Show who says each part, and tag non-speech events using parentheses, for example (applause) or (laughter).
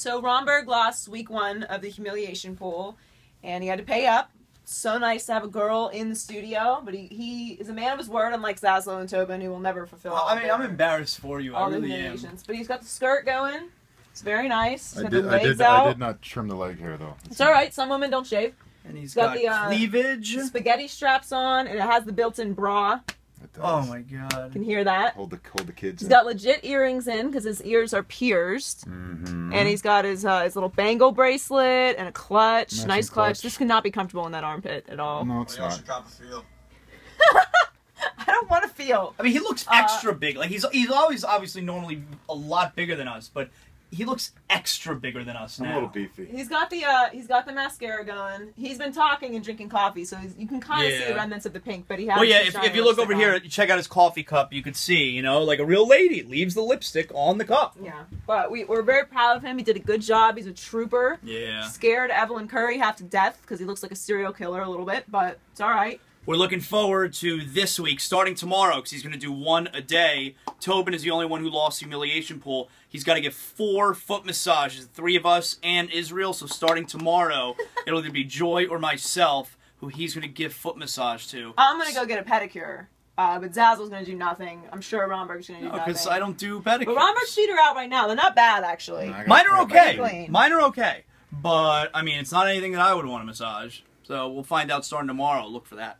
Speaker 1: So Romberg lost week one of the humiliation pool, and he had to pay up. So nice to have a girl in the studio, but he, he is a man of his word, unlike Zaslow and Tobin, who will never fulfill.
Speaker 2: Well,
Speaker 1: all
Speaker 2: I mean,
Speaker 1: their-
Speaker 2: I'm embarrassed for you. I
Speaker 1: all the
Speaker 2: really am.
Speaker 1: humiliations. But he's got the skirt going. It's very nice. He's
Speaker 3: I
Speaker 1: got
Speaker 3: did,
Speaker 1: the
Speaker 3: I
Speaker 1: legs
Speaker 3: did,
Speaker 1: out.
Speaker 3: I did not trim the leg hair though.
Speaker 1: It's all right. Some women don't shave.
Speaker 2: And he's
Speaker 1: got
Speaker 2: got,
Speaker 1: the, uh,
Speaker 2: cleavage.
Speaker 1: Spaghetti straps on, and it has the built-in bra.
Speaker 3: It does.
Speaker 2: Oh my god.
Speaker 1: You can hear that.
Speaker 3: Hold the hold the kids.
Speaker 1: He's got legit earrings in because his ears are pierced.
Speaker 3: hmm
Speaker 1: And he's got his uh, his little bangle bracelet and a clutch.
Speaker 3: Nice
Speaker 1: nice clutch.
Speaker 3: clutch.
Speaker 1: This could not be comfortable in that armpit at all.
Speaker 3: No, it's
Speaker 4: What
Speaker 3: not.
Speaker 4: should cop a feel? (laughs)
Speaker 1: I don't want to feel.
Speaker 2: I mean, he looks
Speaker 1: Uh,
Speaker 2: extra big. Like he's he's always obviously normally a lot bigger than us, but he looks extra bigger than us
Speaker 3: I'm a little beefy.
Speaker 1: He's got the uh, he's got the mascara going. He's been talking and drinking coffee, so he's, you can kind of see the remnants of the pink. But he has.
Speaker 2: Well, yeah.
Speaker 1: the
Speaker 2: If,
Speaker 1: shiny
Speaker 2: if you look over
Speaker 1: lipstick
Speaker 2: here,
Speaker 1: on.
Speaker 2: you check out his coffee cup. You could see, you know, like a real lady leaves the lipstick on the cup.
Speaker 1: Yeah, but we, we're very proud of him. He did a good job. He's a trooper.
Speaker 2: Yeah.
Speaker 1: Scared Evelyn Curry half to death because he looks like a serial killer a little bit, but it's all right.
Speaker 2: We're looking forward to this week, starting tomorrow, because he's going to do one a day. Tobin is the only one who lost humiliation pool. He's got to get four foot massages, three of us and Israel. So starting tomorrow, (laughs) it'll either be Joy or myself who he's going to give foot massage to.
Speaker 1: I'm gonna go get a pedicure, uh, but Zaslow's gonna do nothing. I'm sure Romberg's gonna do
Speaker 2: Because
Speaker 1: nothing.
Speaker 2: I don't do pedicures.
Speaker 1: But Romberg's feet are out right now. They're not bad actually.
Speaker 3: I got
Speaker 2: Mine are okay. Mine are okay. But I mean, it's not anything that I would want to massage. So we'll find out starting tomorrow. Look for that.